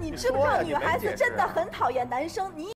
你知不知道女孩子真的很讨厌男生你